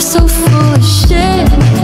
so full of shit.